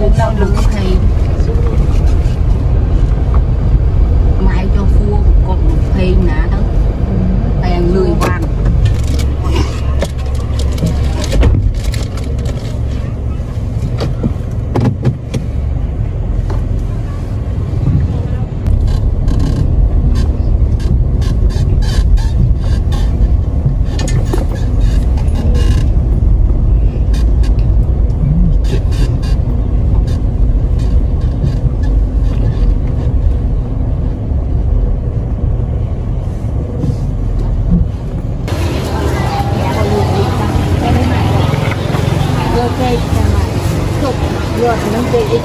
một lao lực thầy mai cho phua còn một phê ná đó. Ừ. Tèn lười vàng.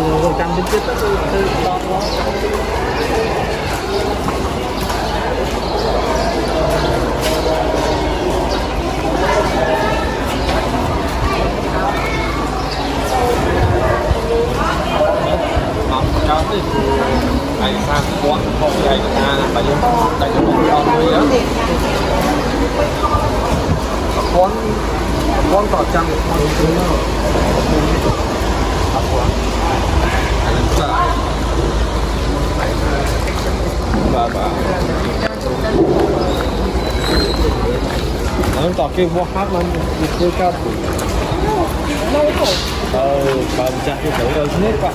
199 con đó Hãy subscribe cho kênh Ghiền Mì Gõ Để không bỏ lỡ những video hấp dẫn con tỏ trăng bà bà anh tỏ cái vô hát lắm đi chơi cao ờ bà cha cái tử rồi hết bạn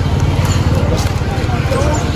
Don't